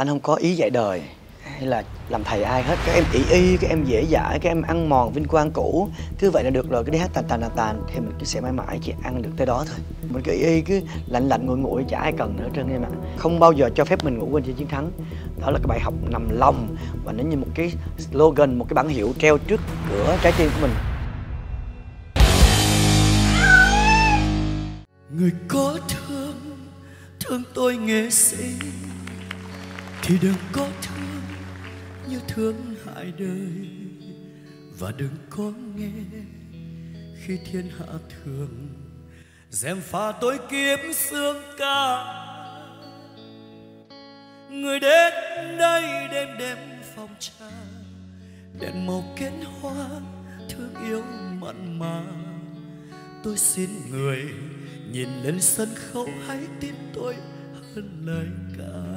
anh không có ý dạy đời, hay là làm thầy ai hết. Các em ỷ y, các em dễ dãi, các em ăn mòn, vinh quang cũ. Cứ vậy là được rồi, cứ đi hát tàn tàn tàn tàn, thì mình cứ sẽ mãi mãi chỉ ăn được tới đó thôi. Mình cứ ỷ y, cứ lạnh lạnh nguội nguội, chả ai cần nữa trơn em ạ. Không bao giờ cho phép mình ngủ quên trên chiến thắng. Đó là cái bài học nằm lòng, và nó như một cái slogan, một cái bản hiệu treo trước cửa trái tim của mình. Người có thương thương tôi nghệ sĩ thì đừng có thương như thương hại đời, và đừng có nghe khi thiên hạ thường dèm pha tôi kiếm xương ca. Người đến đây đêm đêm phòng trà đèn màu kết hoa thương yêu mặn mà. Tôi xin người nhìn lên sân khấu, hãy tin tôi hơn lời ca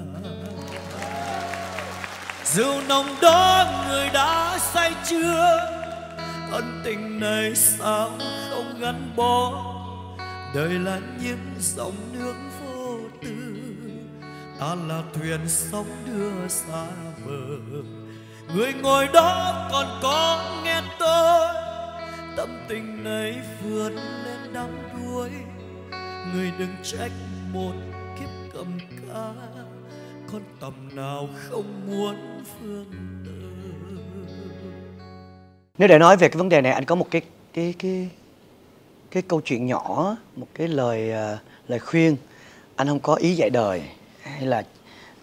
rượu nồng đó người đã say chưa? Ân tình này sao không gắn bó? Đời là những dòng nước vô tư. Ta là thuyền sóng đưa xa bờ. Người ngồi đó còn có nghe tôi tâm tình này vượt lên đắm đuối. Người đừng trách một kiếp cầm ca con tầm nào không muốn phương tơ nếu để nói về cái vấn đề này anh có một cái cái cái cái câu chuyện nhỏ một cái lời uh, lời khuyên. Anh không có ý dạy đời hay là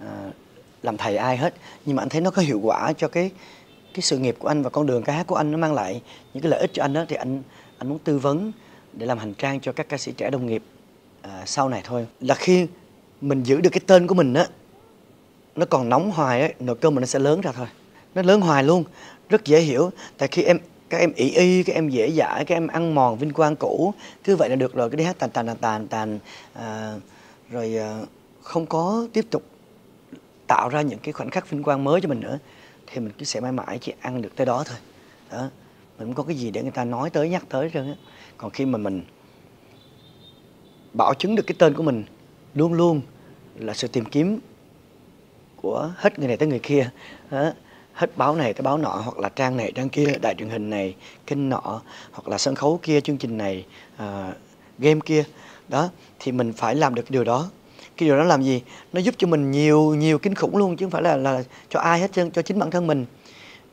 uh, làm thầy ai hết nhưng mà anh thấy nó có hiệu quả cho cái cái sự nghiệp của anh và con đường ca hát của anh nó mang lại những cái lợi ích cho anh đó thì anh anh muốn tư vấn để làm hành trang cho các ca sĩ trẻ đồng nghiệp à, sau này thôi. Là khi mình giữ được cái tên của mình á nó còn nóng hoài ấy nồi cơm mình nó sẽ lớn ra thôi. Nó lớn hoài luôn rất dễ hiểu. Tại khi em các em ỷ y các em dễ dãi các em ăn mòn vinh quang cũ cứ vậy là được rồi cứ đi hát tàn tàn tàn tàn tàn à, rồi à, không có tiếp tục tạo ra những cái khoảnh khắc vinh quang mới cho mình nữa thì mình cứ sẽ mãi mãi chỉ ăn được tới đó thôi. Đó mình không có cái gì để người ta nói tới nhắc tới trơn á. Còn khi mà mình bảo chứng được cái tên của mình luôn luôn là sự tìm kiếm của hết người này tới người kia. Đó. hết báo này tới báo nọ hoặc là trang này trang kia đài truyền hình này kênh nọ hoặc là sân khấu kia chương trình này uh, game kia. Đó thì mình phải làm được cái điều đó. Cái điều đó làm gì? Nó giúp cho mình nhiều nhiều kinh khủng luôn chứ không phải là là cho ai hết trơn cho chính bản thân mình.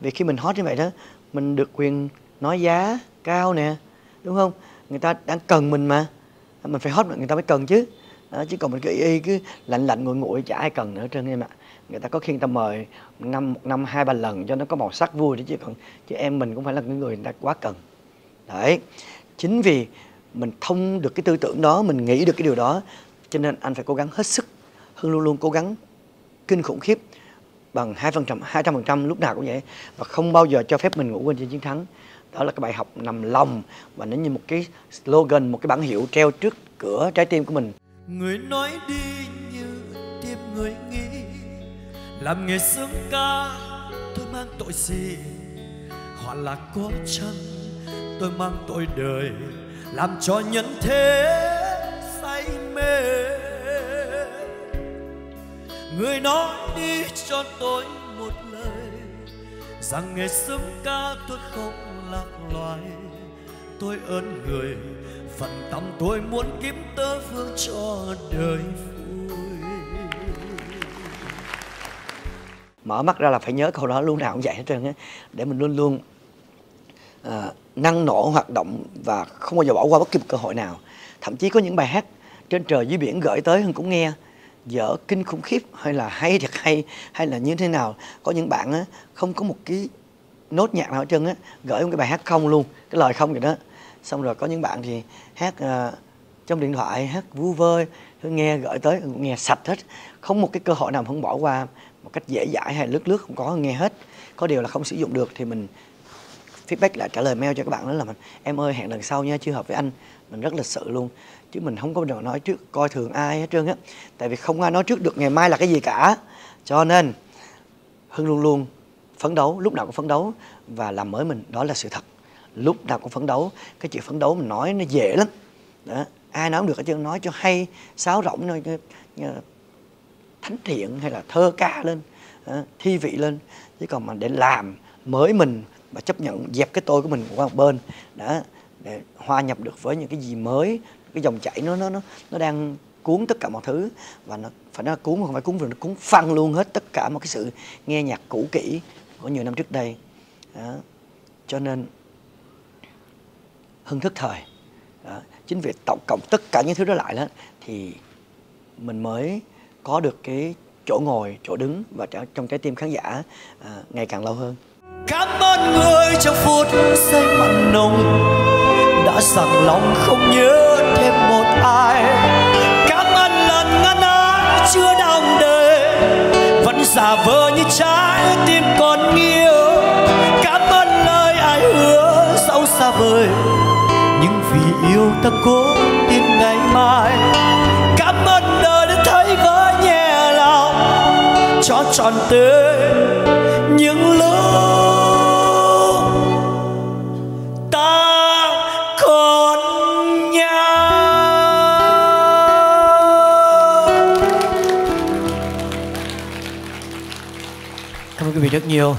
Vì khi mình hot như vậy đó mình được quyền nói giá cao nè đúng không? Người ta đang cần mình mà. Mình phải hot người ta mới cần chứ đó, chứ còn mình cứ y cứ lạnh lạnh nguội nguội chả ai cần nữa trơn em ạ. Người ta có khi người ta mời năm năm hai ba lần cho nó có màu sắc vui đấy chứ còn chứ em mình cũng phải là những người người ta quá cần. Đấy chính vì mình thông được cái tư tưởng đó mình nghĩ được cái điều đó cho nên anh phải cố gắng hết sức hưng luôn luôn cố gắng kinh khủng khiếp bằng hai phần trăm hai trăm phần trăm lúc nào cũng vậy và không bao giờ cho phép mình ngủ quên trên chiến thắng. Đó là cái bài học nằm lòng và nó như một cái slogan một cái bản hiệu treo trước cửa trái tim của mình người nói đi như tim người nghĩ. Làm nghề sướng ca, tôi mang tội gì? Họ là có chăng tôi mang tội đời. Làm cho nhân thế say mê. Người nói đi cho tôi một lời. Rằng nghề sướng ca tôi không lạc loài. Tôi ơn người phần tâm tôi muốn kiếm tớ phương cho đời vui. Mở mắt ra là phải nhớ câu đó lúc nào cũng vậy hết trơn á. Để mình luôn luôn à, năng nổ hoạt động và không bao giờ bỏ qua bất kỳ một cơ hội nào. Thậm chí có những bài hát trên trời dưới biển gửi tới hưng cũng nghe dở kinh khủng khiếp hay là hay thật hay hay là như thế nào. Có những bạn á không có một cái nốt nhạc nào hết trơn á gửi một cái bài hát không luôn cái lời không vậy đó xong rồi có những bạn thì hát uh, trong điện thoại hát vu vơ nghe gửi tới nghe sạch hết. Không một cái cơ hội nào không bỏ qua một cách dễ dãi hay lướt lướt không có nghe hết. Có điều là không sử dụng được thì mình feedback lại trả lời mail cho các bạn đó là mình em ơi hẹn lần sau nha chưa hợp với anh. Mình rất lịch sự luôn. Chứ mình không có nào nói trước coi thường ai hết trơn á. Tại vì không ai nói trước được ngày mai là cái gì cả. Cho nên hưng luôn luôn phấn đấu lúc nào cũng phấn đấu và làm mới mình đó là sự thật lúc nào cũng phấn đấu. Cái chuyện phấn đấu mình nói nó dễ lắm. Đó. Ai nói cũng được hết trơn, nói cho hay, sáo rỗng thôi thánh thiện hay là thơ ca lên thi vị lên. Chứ còn mà để làm mới mình và chấp nhận dẹp cái tôi của mình qua một bên đã để hòa nhập được với những cái gì mới, cái dòng chảy nó nó nó nó đang cuốn tất cả mọi thứ. Và nó phải nó cuốn không phải cuốn vì nó cuốn phăng luôn hết tất cả một cái sự nghe nhạc cũ kỹ của nhiều năm trước đây. Đó. cho nên hưng thức thời đó. chính vì tổng cộng tất cả những thứ đó lại đó thì mình mới có được cái chỗ ngồi chỗ đứng và trong trái tim khán giả à, ngày càng lâu hơn cảm ơn người trong phút giây mặn nồng đã sẵn lòng không nhớ thêm một ai cảm ơn lần ngăn ái chưa đong đời vẫn giả vờ như trái tim còn nghi. Xa vời. Nhưng vì yêu ta cố tin ngày mai. Cảm ơn đời đã thấy vỡ nhẹ lòng. Cho tròn tên những lúc ta còn nhau. Cảm ơn quý vị rất nhiều.